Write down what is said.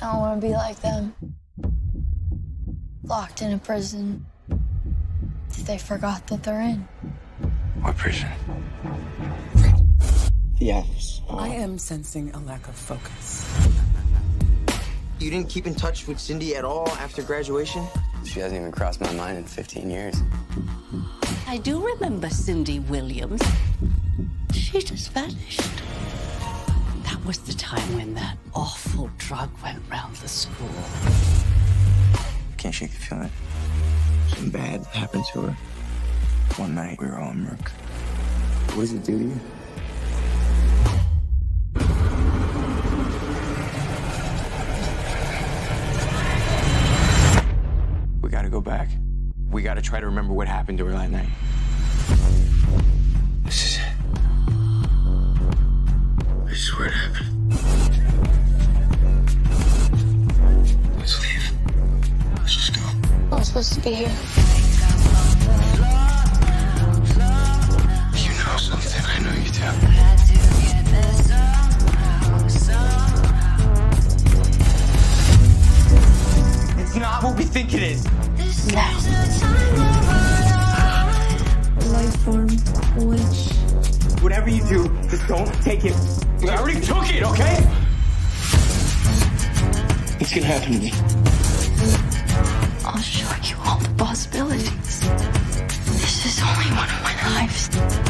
I don't want to be like them. Locked in a prison that they forgot that they're in. What prison? The F's. Uh, I am sensing a lack of focus. You didn't keep in touch with Cindy at all after graduation? She hasn't even crossed my mind in 15 years. I do remember Cindy Williams. She just vanished. That was the time when that awful drug went round the school. Can't shake the feeling. Something bad happened to her. One night, we were all in Merc. What does it do to you? We gotta go back. We gotta try to remember what happened to her that night. Is where it happened. Let's leave. Let's just go. I'm supposed to be here. You know something. I know you do. It's not what we think it is. Life Whatever you do, just don't take it. I already took it, okay? What's gonna happen to me? I'll show you all the possibilities. This is only one of my lives.